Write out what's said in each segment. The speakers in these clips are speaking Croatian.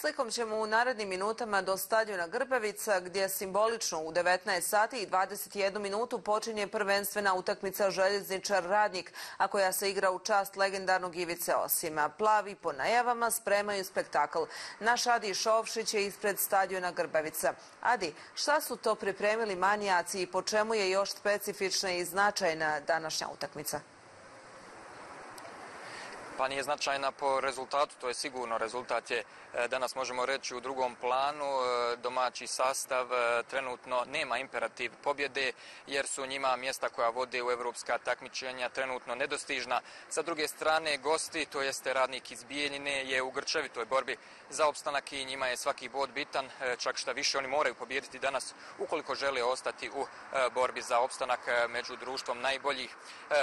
Slikom ćemo u narednim minutama do stadiona Grbavica gdje simbolično u 19 sati i 21 minutu počinje prvenstvena utakmica Željezničar Radnik, a koja se igra u čast legendarnog Ivice Osima. Plavi po najavama spremaju spektakl. Naš Adi Šovšić je ispred stadiona Grbavica. Adi, šta su to pripremili manijaci i po čemu je još specifična i značajna današnja utakmica? Pa nije značajna po rezultatu, to je sigurno. Rezultat je, e, danas možemo reći, u drugom planu. E, domaći sastav e, trenutno nema imperativ pobjede, jer su njima mjesta koja vode u evropska takmičenja trenutno nedostižna. Sa druge strane, gosti, to jeste radnik iz Bijeljine, je u grčevitoj borbi za opstanak i njima je svaki bod bitan. Čak šta više, oni moraju pobijediti danas ukoliko žele ostati u borbi za opstanak među društvom najboljih.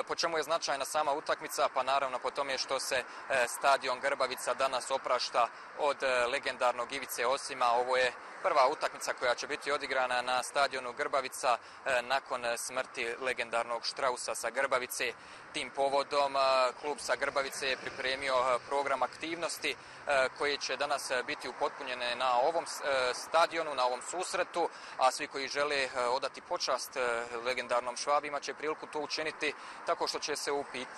Po čemu je značajna sama utakmica? Pa naravno po tome što se e, stadion Grbavica danas oprašta od e, legendarnog Ivice Osima. Ovo je prva utakmica koja će biti odigrana na stadionu Grbavica e, nakon smrti legendarnog Štrausa sa Grbavice. Tim povodom klub sa Grbavice je pripremio program aktivnosti koje će danas biti upotpunjene na ovom stadionu, na ovom susretu, a svi koji žele odati počast legendarnom Švabima će priliku to učiniti tako što će se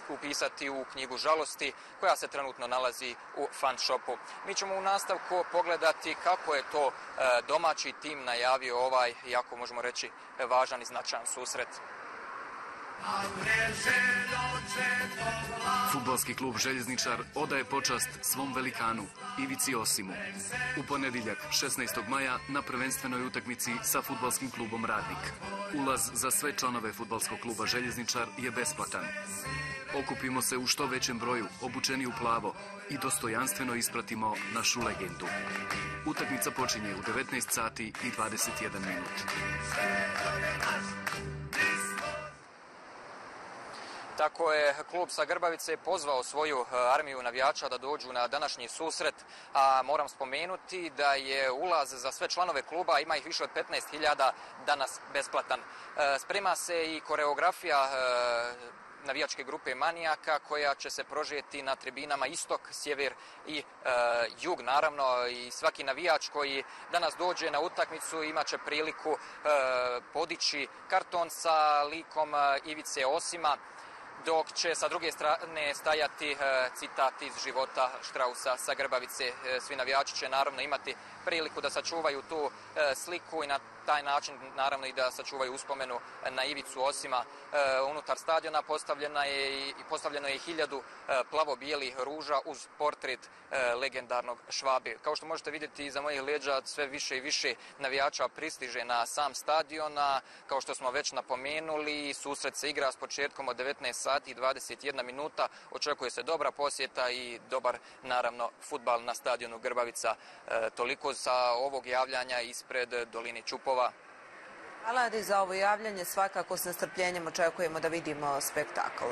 upisati u knjigu žalosti koja se trenutno nalazi u fan shopu. Mi ćemo u nastavku pogledati kako je to e, domaći tim najavio ovaj, jako možemo reći, važan i značajan susret. Futbolski klub Željezničar odaje počast svom velikanu Ivici Osimu. U ponedjeljak 16. maja na prvenstvenoj utakmici sa futbolskim klubom Radnik. Ulaz za sve članove futbolskog kluba Željezničar je besplatan. Okupimo se u što većem broju, obučeni u plavo i dostojanstveno ispratimo našu legendu. Utakmica počinje u 19 sati i 21 minut. Tako je klub sa Grbavice pozvao svoju e, armiju navijača da dođu na današnji susret, a moram spomenuti da je ulaz za sve članove kluba, ima ih više od 15.000, danas besplatan. E, sprema se i koreografija e, navijačke grupe Manijaka koja će se prožeti na tribinama istok, sjever i e, jug naravno i svaki navijač koji danas dođe na utakmicu imat će priliku e, podići karton sa likom Ivice Osima dok će sa druge strane stajati citat iz života Štrausa sa Grbavice. Svi navijači će naravno imati priliku da sačuvaju tu sliku i na taj način naravno i da sačuvaju uspomenu na ivicu Osima. E, unutar stadiona postavljena je i postavljeno je hiljadu e, plavo-bijelih ruža uz portret e, legendarnog Švabe. Kao što možete vidjeti iza mojih leđa sve više i više navijača pristiže na sam stadion, a kao što smo već napomenuli, susret se igra s početkom od 19 sati i 21 minuta. Očekuje se dobra posjeta i dobar, naravno, futbal na stadionu Grbavica. Toliko sa ovog javljanja ispred Dolini Čupova. Hvala za ovo javljanje. Svakako s nestrpljenjem očekujemo da vidimo spektakl.